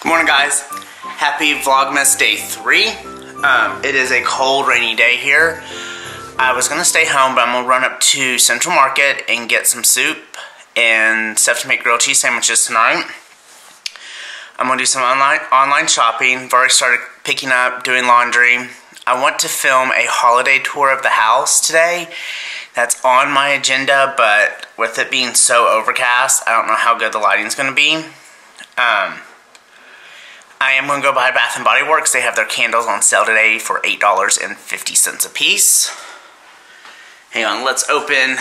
Good morning guys. Happy Vlogmas Day 3. Um, it is a cold, rainy day here. I was going to stay home, but I'm to run up to Central Market and get some soup and stuff to make grilled cheese sandwiches tonight. I'm going to do some online, online shopping. I've already started picking up, doing laundry. I want to film a holiday tour of the house today. That's on my agenda, but with it being so overcast, I don't know how good the lighting's going to be. Um, I am going to go buy Bath & Body Works. They have their candles on sale today for $8.50 a piece. Hang on, let's open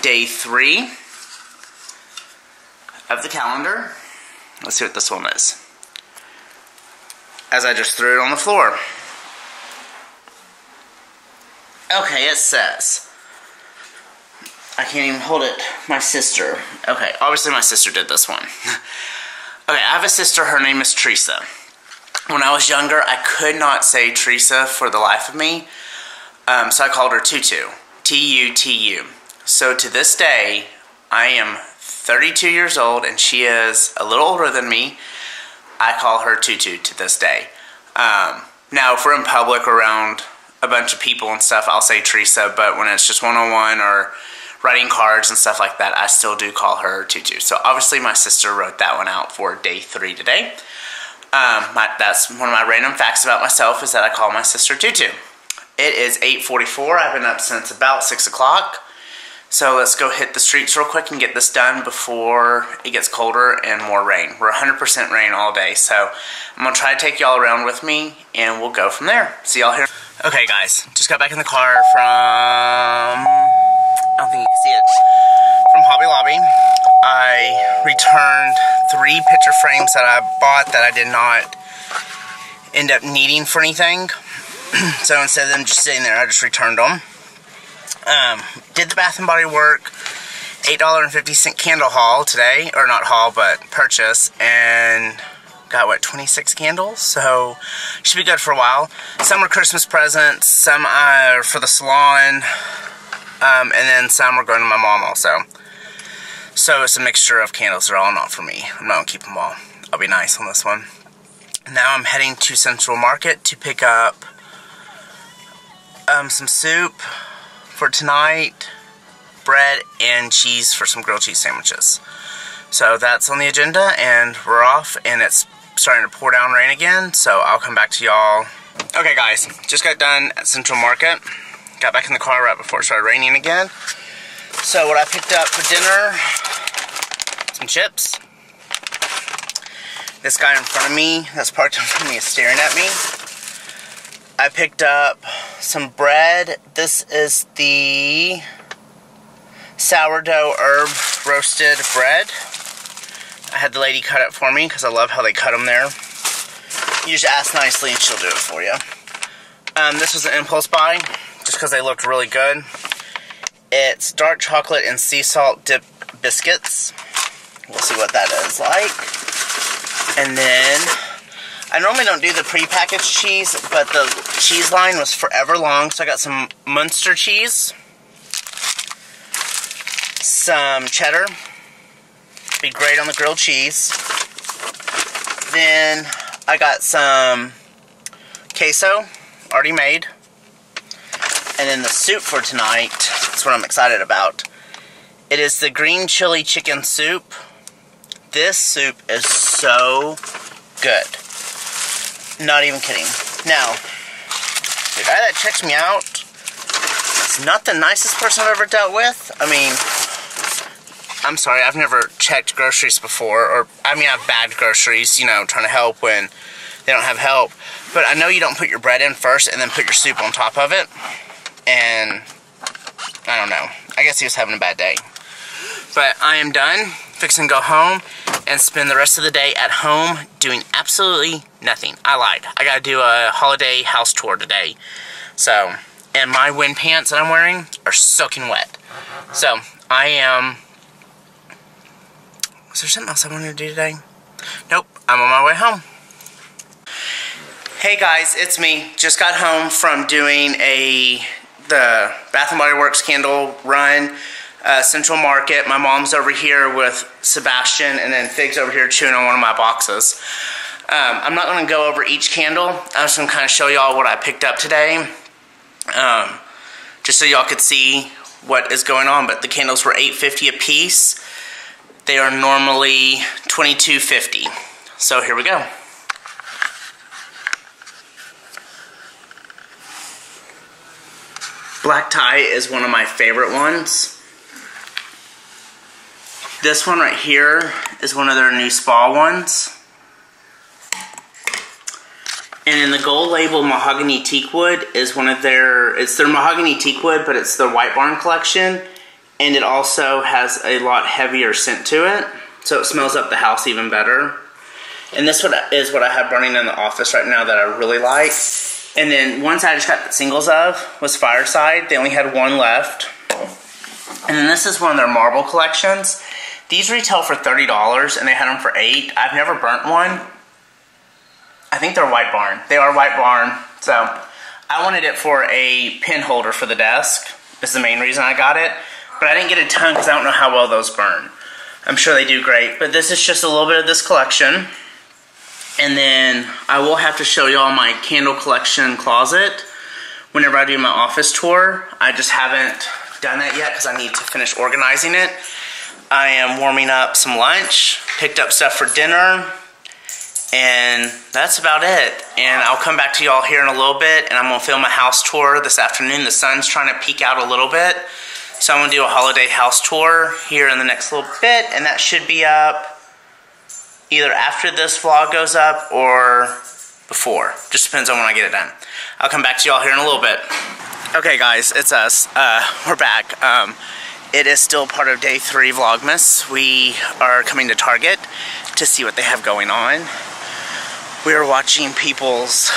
day three of the calendar. Let's see what this one is. As I just threw it on the floor. Okay, it says. I can't even hold it. My sister. Okay, obviously my sister did this one. okay, I have a sister. Her name is Teresa. When I was younger, I could not say Teresa for the life of me. Um, so I called her Tutu. T-U-T-U. So to this day, I am 32 years old and she is a little older than me. I call her Tutu to this day. Um, now, if we're in public around a bunch of people and stuff, I'll say Teresa, but when it's just one-on-one or writing cards and stuff like that, I still do call her Tutu. So obviously my sister wrote that one out for day three today. Um, my, that's one of my random facts about myself is that I call my sister Tutu. It is 8.44. I've been up since about 6 o'clock. So let's go hit the streets real quick and get this done before it gets colder and more rain. We're 100% rain all day, so I'm going to try to take y'all around with me, and we'll go from there. See y'all here. Okay, guys, just got back in the car from I don't think you can see it, from Hobby Lobby. I returned three picture frames that I bought that I did not end up needing for anything. so instead of them just sitting there, I just returned them. Um, did the Bath & Body Work $8.50 candle haul today, or not haul, but purchase, and got what 26 candles so should be good for a while some are christmas presents some are for the salon um, and then some are going to my mom also. So it's a mixture of candles. They're all not for me. I'm not going to keep them all. I'll be nice on this one. Now I'm heading to Central Market to pick up um, some soup for tonight, bread, and cheese for some grilled cheese sandwiches. So that's on the agenda, and we're off, and it's starting to pour down rain again, so I'll come back to y'all. Okay guys, just got done at Central Market. Got back in the car right before it started raining again. So what I picked up for dinner, some chips. This guy in front of me, that's parked in front of me, is staring at me. I picked up some bread. This is the sourdough herb roasted bread. I had the lady cut it for me because I love how they cut them there. You just ask nicely and she'll do it for you. Um, this was an impulse buy just because they looked really good. It's dark chocolate and sea salt dip biscuits. We'll see what that is like. And then, I normally don't do the pre-packaged cheese, but the cheese line was forever long, so I got some Munster cheese, some cheddar, be great on the grilled cheese. Then I got some queso, already made. And then the soup for tonight, that's what I'm excited about. It is the green chili chicken soup. This soup is so good. Not even kidding. Now, the guy that checks me out is not the nicest person I've ever dealt with. I mean, I'm sorry, I've never checked groceries before, or, I mean, I've bagged groceries, you know, trying to help when they don't have help. But I know you don't put your bread in first and then put your soup on top of it and I don't know. I guess he was having a bad day. But I am done, fixing to go home, and spend the rest of the day at home doing absolutely nothing. I lied. I gotta do a holiday house tour today. So, and my wind pants that I'm wearing are soaking wet. So, I am... Was there something else I wanted to do today? Nope, I'm on my way home. Hey guys, it's me. Just got home from doing a the Bath & Body Works candle run, uh, Central Market. My mom's over here with Sebastian, and then Fig's over here chewing on one of my boxes. Um, I'm not going to go over each candle. I'm just going to kind of show y'all what I picked up today. Um, just so y'all could see what is going on. But the candles were 8.50 a piece. They are normally 22.50. So here we go. Black tie is one of my favorite ones. This one right here is one of their new spa ones. And in the gold label mahogany teakwood is one of their, it's their mahogany teakwood, but it's the White Barn collection. And it also has a lot heavier scent to it. So it smells up the house even better. And this one is what I have burning in the office right now that I really like. And then once I just got the singles of was Fireside. They only had one left. And then this is one of their marble collections. These retail for $30 and they had them for 8 I've never burnt one. I think they're White Barn. They are White Barn. So I wanted it for a pin holder for the desk. This Is the main reason I got it. But I didn't get a ton because I don't know how well those burn. I'm sure they do great. But this is just a little bit of this collection. And then I will have to show y'all my candle collection closet whenever I do my office tour. I just haven't done that yet because I need to finish organizing it. I am warming up some lunch, picked up stuff for dinner, and that's about it. And I'll come back to y'all here in a little bit and I'm gonna film a house tour this afternoon. The sun's trying to peek out a little bit. So I'm gonna do a holiday house tour here in the next little bit and that should be up either after this vlog goes up or before. Just depends on when I get it done. I'll come back to y'all here in a little bit. Okay guys, it's us. Uh, we're back. Um, it is still part of day three Vlogmas. We are coming to Target to see what they have going on. We are watching people's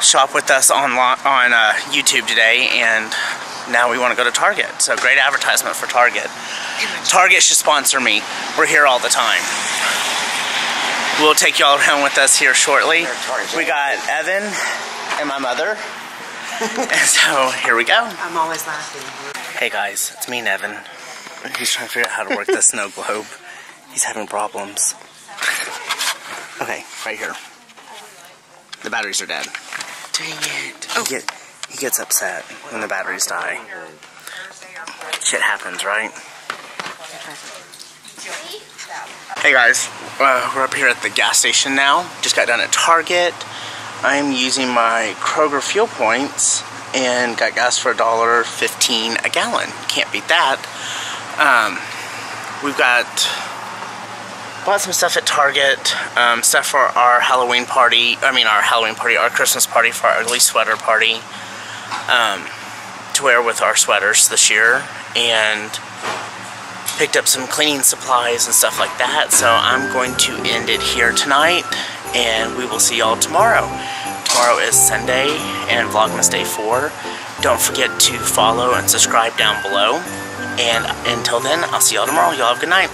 shop with us on, on uh, YouTube today and now we want to go to Target. So great advertisement for Target. Target should sponsor me. We're here all the time. We'll take y'all around with us here shortly. We got Evan and my mother. and so here we go. I'm always laughing. Hey guys, it's me and Evan. He's trying to figure out how to work the snow globe. He's having problems. Okay, right here. The batteries are dead. Dang it. Oh. He, gets upset when the batteries die. Shit happens, right? Hey guys, uh, we're up here at the gas station now. Just got done at Target. I'm using my Kroger fuel points and got gas for $1.15 a gallon. Can't beat that. Um, we've got bought some stuff at Target, um, stuff for our Halloween party, I mean our Halloween party, our Christmas party for our ugly sweater party um, to wear with our sweaters this year, and picked up some cleaning supplies and stuff like that, so I'm going to end it here tonight, and we will see y'all tomorrow. Tomorrow is Sunday and Vlogmas Day 4. Don't forget to follow and subscribe down below. And until then, I'll see y'all tomorrow. Y'all have a good night.